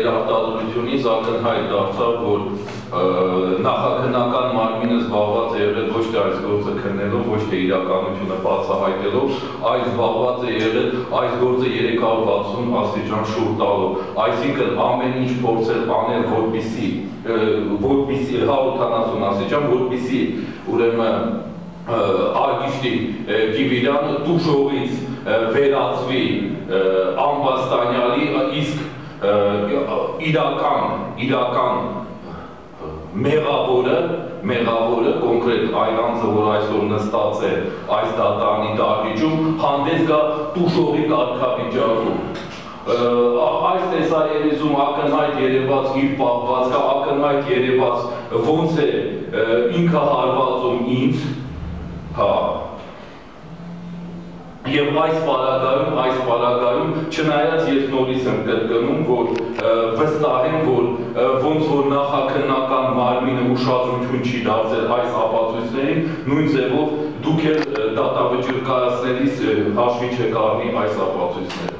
ձեր արտադրությունից ակնհայտ դարձավ, որ նախաքնական մարմինը զբաղված է եղել ոչ թե այս գործը քննելով, ոչ թե իրականությունը բացահայտելով, այլ զբաղված է եղել այս գործը 360 աստիճան շուրջ տալով, այսինքն ամեն ինչ փորձել անել, որպիսի որպիսի 180 աստիճան, որպիսի ուրեմն արգիշտի Գիվիրյանը դուժողից վերածվի ամբաստանյալի, իսկ իրական, իրական մեղավորը, մեղավորը կոնկրետ այն անձը, որ այսօր նստած է այս դատարանի դահլիճում, հանդես գա դուժողի կարգավիճակում այս տեսաերիզում ակնհայտ երևաց իր պահվածքը, ակնհայտ երևաց ոնց է ինքը հարվածում ինձ, հա, Եվ այս պարագայում, այս պարագայում, չնայած ես նորից եմ կրկնում, որ վստահ եմ, որ ոնց որ նախաքննական մարմինը ուշադրություն չի դարձել այս ապացույցներին, նույն ձևով դուք էլ դատավճիռ կայացնելիս հաշվի չեք առնի այս ապացույցները։